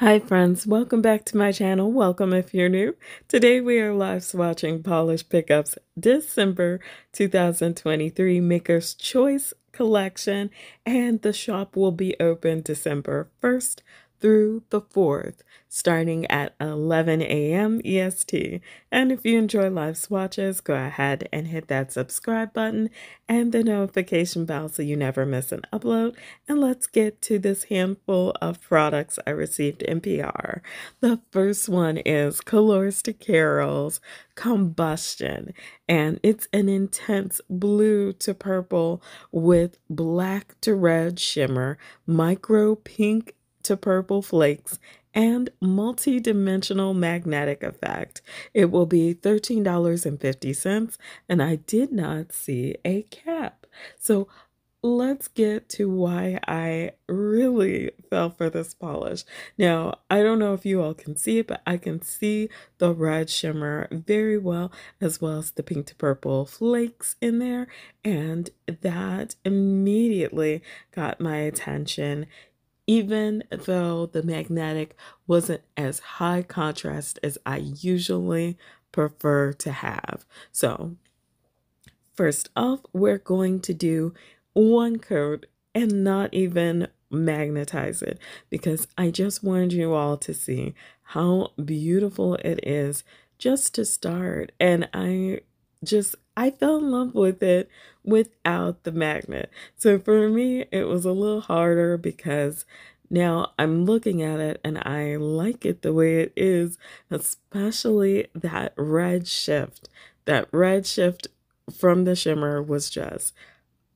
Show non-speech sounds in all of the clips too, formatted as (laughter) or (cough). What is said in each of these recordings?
Hi friends, welcome back to my channel. Welcome if you're new. Today we are live swatching Polish Pickups December 2023 Maker's Choice collection and the shop will be open December 1st through the 4th, starting at 11 a.m. EST. And if you enjoy live swatches, go ahead and hit that subscribe button and the notification bell so you never miss an upload. And let's get to this handful of products I received in PR. The first one is Colores de Carol's Combustion, and it's an intense blue to purple with black to red shimmer, micro pink to purple flakes and multi-dimensional magnetic effect. It will be $13.50 and I did not see a cap. So let's get to why I really fell for this polish. Now, I don't know if you all can see it, but I can see the red shimmer very well, as well as the pink to purple flakes in there. And that immediately got my attention even though the magnetic wasn't as high contrast as I usually prefer to have. So first off, we're going to do one coat and not even magnetize it because I just wanted you all to see how beautiful it is just to start. And I just I fell in love with it without the magnet. So for me, it was a little harder because now I'm looking at it and I like it the way it is, especially that red shift. That red shift from the shimmer was just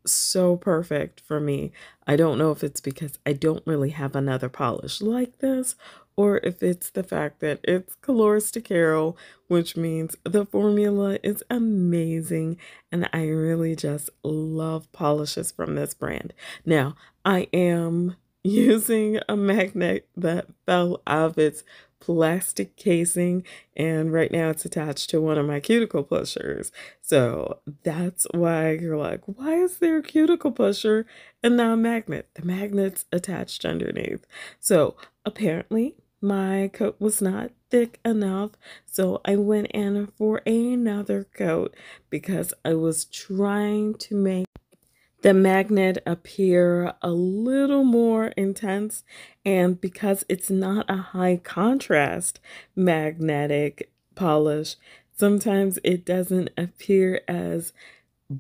so perfect for me. I don't know if it's because I don't really have another polish like this or if it's the fact that it's Colores de Carol, which means the formula is amazing and I really just love polishes from this brand. Now, I am (laughs) using a magnet that fell out of its plastic casing and right now it's attached to one of my cuticle pushers. So that's why you're like why is there a cuticle pusher and not a magnet? The magnet's attached underneath. So apparently my coat was not thick enough so i went in for another coat because i was trying to make the magnet appear a little more intense and because it's not a high contrast magnetic polish sometimes it doesn't appear as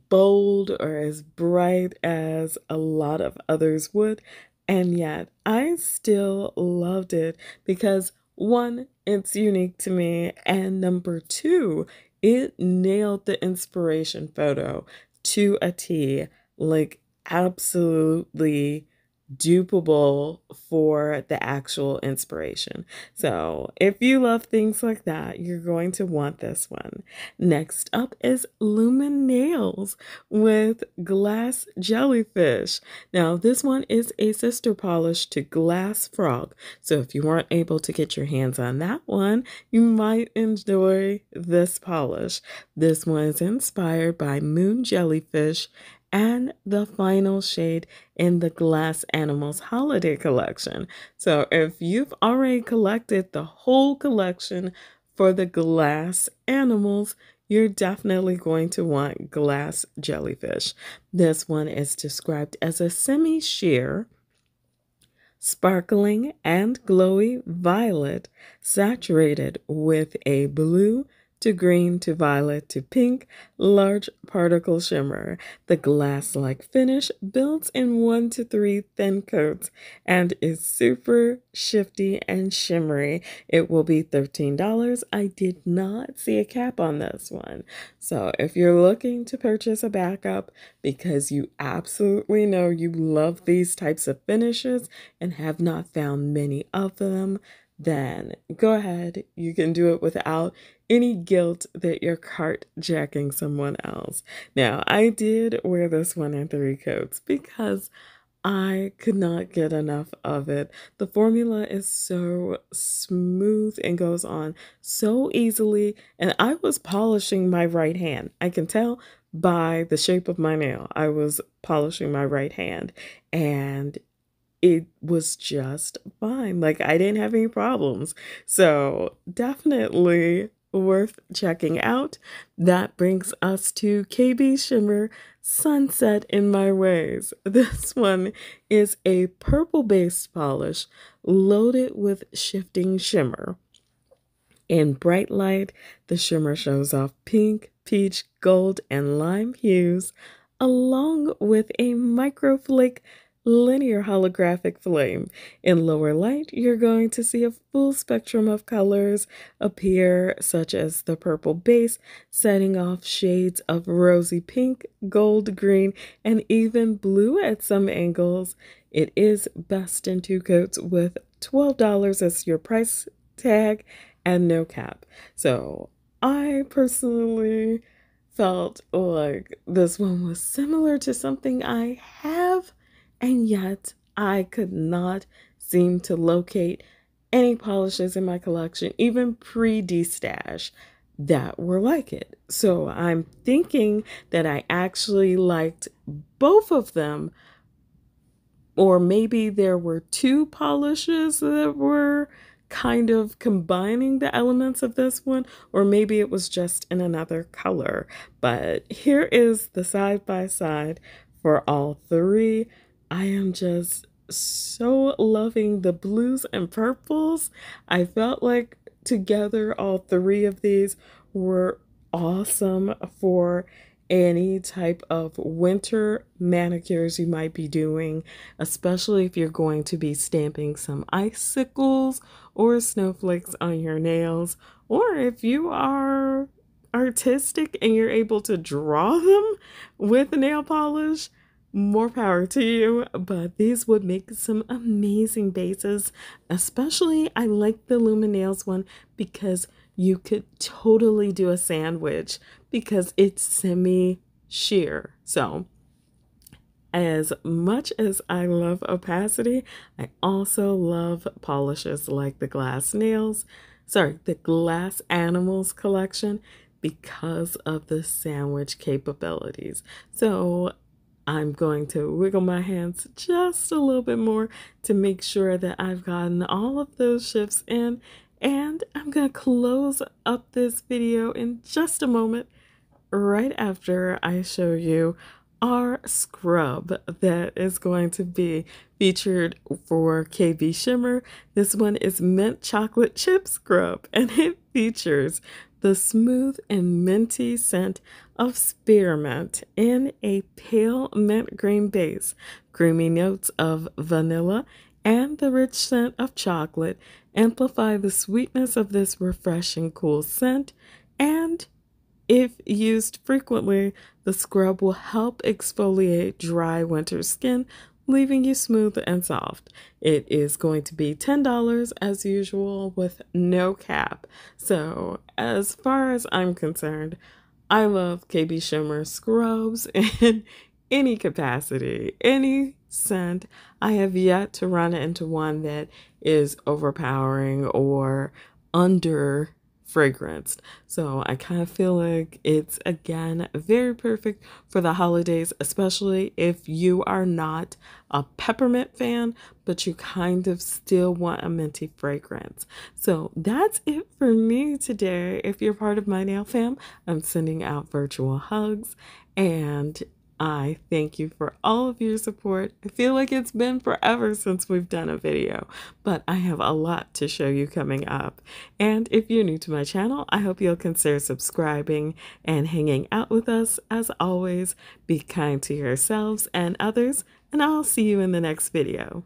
bold or as bright as a lot of others would and yet I still loved it because one it's unique to me and number two it nailed the inspiration photo to a T like absolutely dupable for the actual inspiration. So if you love things like that, you're going to want this one. Next up is Lumen Nails with Glass Jellyfish. Now this one is a sister polish to Glass Frog. So if you weren't able to get your hands on that one, you might enjoy this polish. This one is inspired by Moon Jellyfish and the final shade in the Glass Animals Holiday Collection. So if you've already collected the whole collection for the Glass Animals, you're definitely going to want Glass Jellyfish. This one is described as a semi-sheer, sparkling and glowy violet saturated with a blue to green to violet to pink, large particle shimmer. The glass-like finish builds in one to three thin coats and is super shifty and shimmery. It will be $13. I did not see a cap on this one. So if you're looking to purchase a backup because you absolutely know you love these types of finishes and have not found many of them, then go ahead. You can do it without any guilt that you're carjacking someone else. Now, I did wear this one in three coats because I could not get enough of it. The formula is so smooth and goes on so easily. And I was polishing my right hand. I can tell by the shape of my nail. I was polishing my right hand and it was just fine. Like I didn't have any problems. So definitely worth checking out. That brings us to KB Shimmer Sunset in My Ways. (laughs) This one is a purple based polish loaded with shifting shimmer. In bright light, the shimmer shows off pink, peach, gold, and lime hues, along with a microflake linear holographic flame. In lower light, you're going to see a full spectrum of colors appear, such as the purple base, setting off shades of rosy pink, gold, green, and even blue at some angles. It is best in two coats with $12 as your price tag and no cap. So I personally felt like this one was similar to something I have, and yet I could not seem to locate any polishes in my collection, even pre destash, that were like it. So I'm thinking that I actually liked both of them, or maybe there were two polishes that were kind of combining the elements of this one, or maybe it was just in another color. But here is the side by side for all three. I am just so loving the blues and purples. I felt like together all three of these were awesome for any type of winter manicures you might be doing, especially if you're going to be stamping some icicles or snowflakes on your nails, or if you are artistic and you're able to draw them with nail polish. More power to you, but these would make some amazing bases. Especially, I like the Luminails one because you could totally do a sandwich because it's semi sheer. So, as much as I love opacity, I also love polishes like the glass nails, sorry, the glass animals collection because of the sandwich capabilities. So I'm going to wiggle my hands just a little bit more to make sure that I've gotten all of those shifts in. And I'm going to close up this video in just a moment, right after I show you our scrub that is going to be featured for KB Shimmer. This one is Mint Chocolate Chip Scrub, (laughs) and it features the smooth and minty scent of spearmint in a pale mint green base, creamy notes of vanilla, and the rich scent of chocolate amplify the sweetness of this refreshing cool scent and if used frequently, the scrub will help exfoliate dry winter skin, leaving you smooth and soft. It is going to be $10 as usual with no cap. So, as far as I'm concerned, I love KB Shimmer scrubs (laughs) in any capacity, any scent. I have yet to run into one that is overpowering or under fragranced. So I kind of feel like it's again very perfect for the holidays, especially if you are not a peppermint fan, but you kind of still want a minty fragrance. So that's it for me today. If you're part of my nail fam, I'm sending out virtual hugs and I thank you for all of your support. I feel like it's been forever since we've done a video, but I have a lot to show you coming up. And if you're new to my channel, I hope you'll consider subscribing and hanging out with us. As always, be kind to yourselves and others, and I'll see you in the next video.